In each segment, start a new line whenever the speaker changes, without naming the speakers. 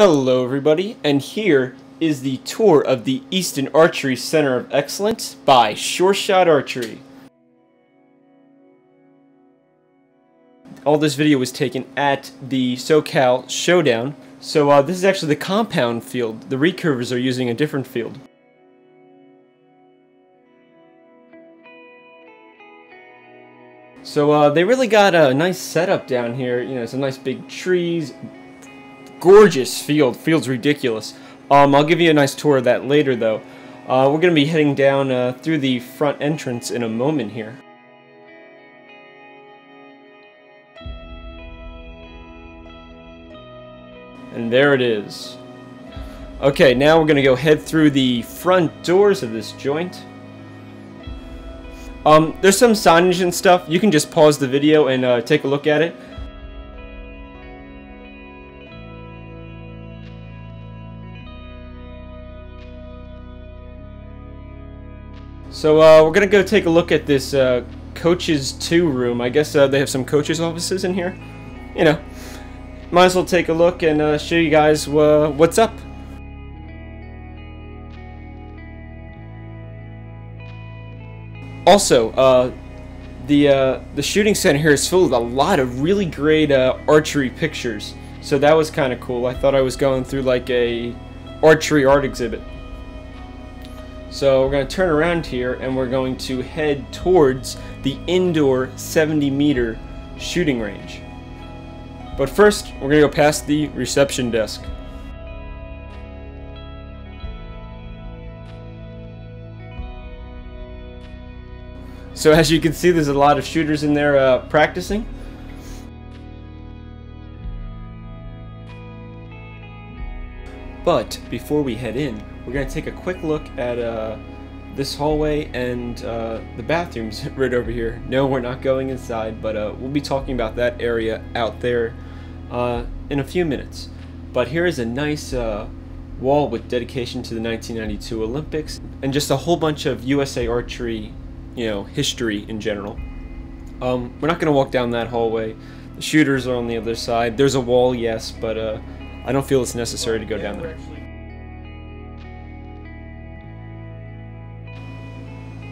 Hello everybody, and here is the tour of the Easton Archery Center of Excellence by Shore Shot Archery. All this video was taken at the SoCal Showdown, so uh, this is actually the compound field. The recurvers are using a different field. So uh, they really got a nice setup down here, you know, some nice big trees, gorgeous field. Field's ridiculous. Um, I'll give you a nice tour of that later, though. Uh, we're going to be heading down uh, through the front entrance in a moment here. And there it is. Okay, now we're going to go head through the front doors of this joint. Um, there's some signage and stuff. You can just pause the video and uh, take a look at it. So uh, we're gonna go take a look at this uh, coaches 2 room. I guess uh, they have some coaches offices in here. You know, might as well take a look and uh, show you guys uh, what's up. Also, uh, the the shooting center here is filled with a lot of really great archery pictures. So that was kind of cool. I thought I was going through like a archery art exhibit. So we're going to turn around here and we're going to head towards the indoor 70 meter shooting range. But first, we're going to go past the reception desk. So as you can see, there's a lot of shooters in there uh, practicing. But before we head in, we're going to take a quick look at uh, this hallway and uh, the bathrooms right over here. No, we're not going inside, but uh, we'll be talking about that area out there uh, in a few minutes. But here is a nice uh, wall with dedication to the 1992 Olympics and just a whole bunch of USA Archery, you know, history in general. Um, we're not going to walk down that hallway. The shooters are on the other side. There's a wall, yes, but uh, I don't feel it's necessary to go down there.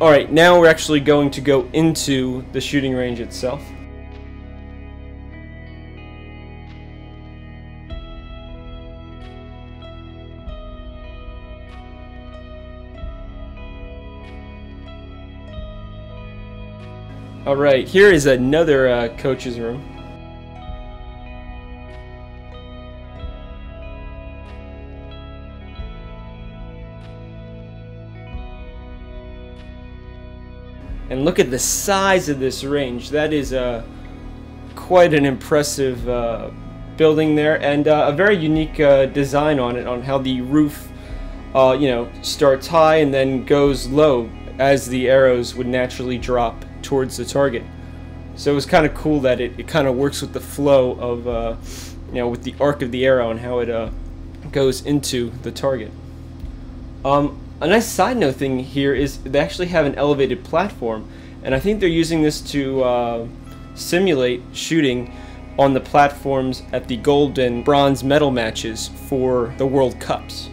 Alright, now we're actually going to go into the shooting range itself. Alright, here is another uh, coach's room. And look at the size of this range. That is uh, quite an impressive uh, building there and uh, a very unique uh, design on it on how the roof uh, you know starts high and then goes low as the arrows would naturally drop towards the target. So it was kind of cool that it, it kind of works with the flow of uh, you know with the arc of the arrow and how it goes into the target. Um, a nice side note thing here is they actually have an elevated platform, and I think they're using this to uh, simulate shooting on the platforms at the gold and bronze medal matches for the World Cups.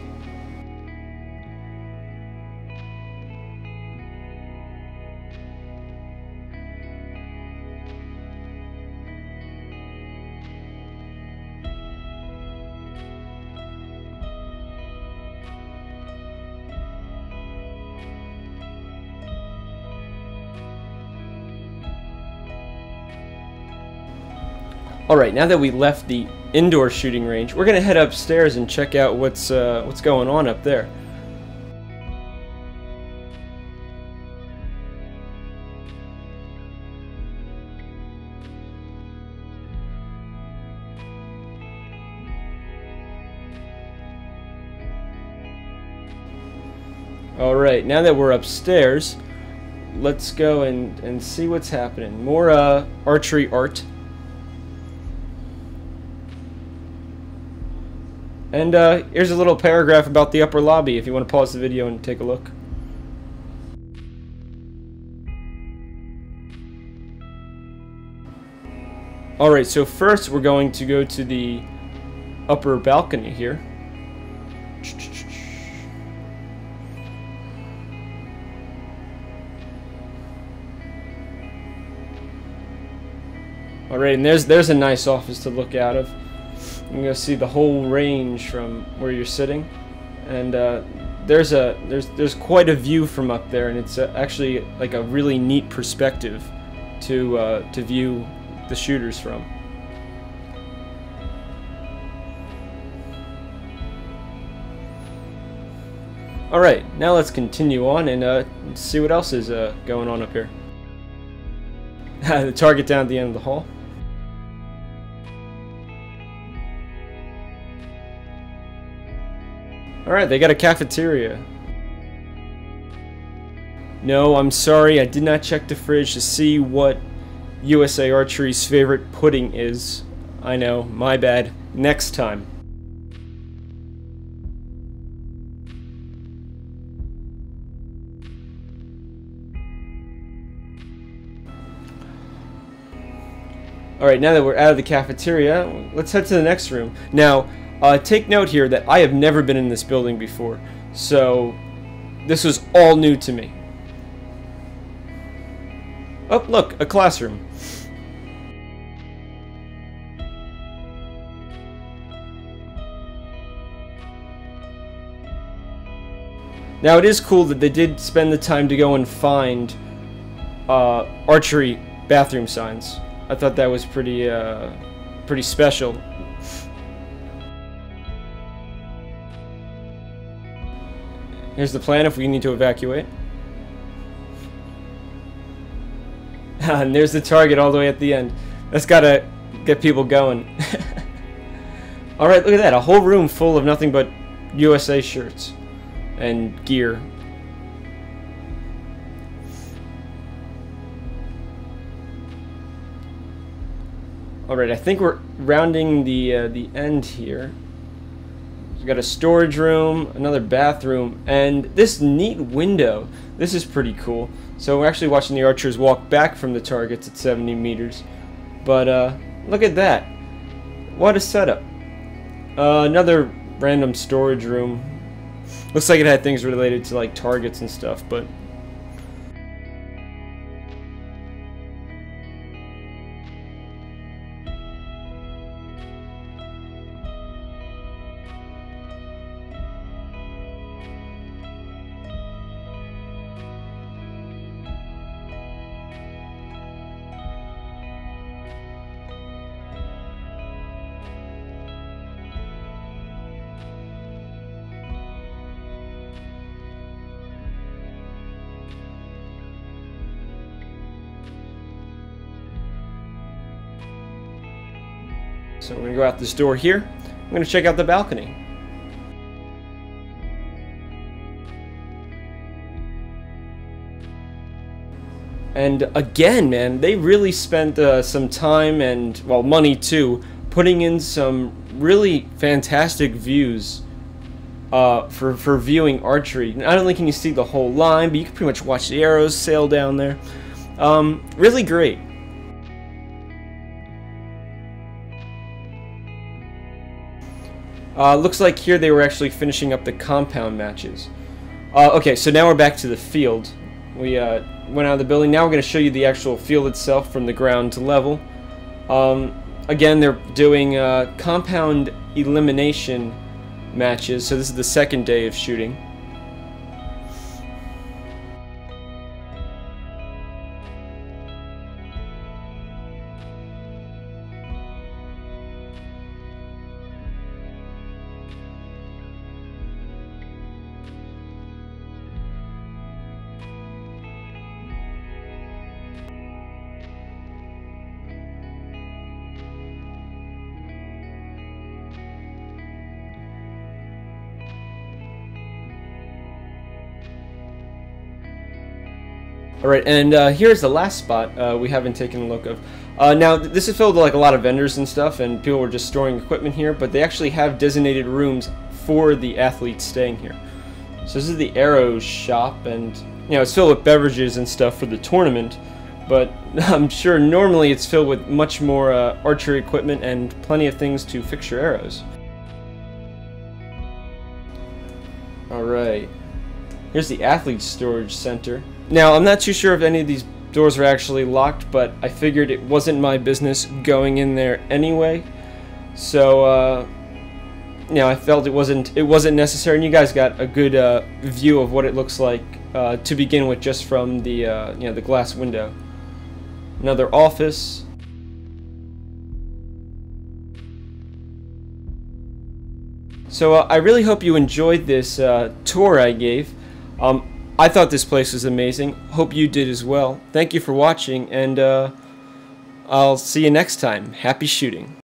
Alright, now that we left the indoor shooting range, we're going to head upstairs and check out what's, uh, what's going on up there. Alright, now that we're upstairs, let's go and, and see what's happening. More uh, archery art. And uh, here's a little paragraph about the upper lobby if you want to pause the video and take a look. Alright, so first we're going to go to the upper balcony here. Alright, and there's there's a nice office to look out of. You can see the whole range from where you're sitting, and uh, there's a there's there's quite a view from up there, and it's uh, actually like a really neat perspective to uh, to view the shooters from. Alright, now let's continue on and uh, see what else is uh, going on up here. the target down at the end of the hall. Alright, they got a cafeteria. No, I'm sorry, I did not check the fridge to see what USA Archery's favorite pudding is. I know, my bad. Next time. Alright, now that we're out of the cafeteria, let's head to the next room. Now, uh, take note here that I have never been in this building before, so this was all new to me. Oh, look, a classroom. Now it is cool that they did spend the time to go and find uh, archery bathroom signs. I thought that was pretty, uh, pretty special. Here's the plan if we need to evacuate. and there's the target all the way at the end. That's gotta get people going. Alright, look at that. A whole room full of nothing but USA shirts and gear. Alright, I think we're rounding the uh, the end here. We've got a storage room, another bathroom, and this neat window. This is pretty cool. So we're actually watching the archers walk back from the targets at 70 meters. But uh, look at that. What a setup. Uh, another random storage room. Looks like it had things related to like targets and stuff, but So we're going to go out this door here. I'm going to check out the balcony. And again, man, they really spent uh, some time and, well, money too, putting in some really fantastic views uh, for, for viewing archery. Not only can you see the whole line, but you can pretty much watch the arrows sail down there. Um, really great. Uh, looks like here they were actually finishing up the compound matches. Uh, okay, so now we're back to the field. We uh, went out of the building. Now we're going to show you the actual field itself from the ground to level. Um, again, they're doing uh, compound elimination matches, so this is the second day of shooting. Alright, and uh, here's the last spot uh, we haven't taken a look of. Uh, now, this is filled with like a lot of vendors and stuff, and people were just storing equipment here, but they actually have designated rooms for the athletes staying here. So this is the arrows shop, and you know it's filled with beverages and stuff for the tournament, but I'm sure normally it's filled with much more uh, archery equipment and plenty of things to fix your arrows. All right. Here's the athlete storage center. Now, I'm not too sure if any of these doors are actually locked, but I figured it wasn't my business going in there anyway. So, uh, you know, I felt it wasn't it wasn't necessary, and you guys got a good uh, view of what it looks like uh, to begin with, just from the uh, you know the glass window. Another office. So uh, I really hope you enjoyed this uh, tour I gave. Um, I thought this place was amazing. Hope you did as well. Thank you for watching, and uh, I'll see you next time. Happy shooting.